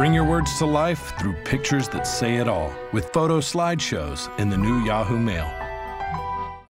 Bring your words to life through pictures that say it all with photo slideshows in the new Yahoo Mail.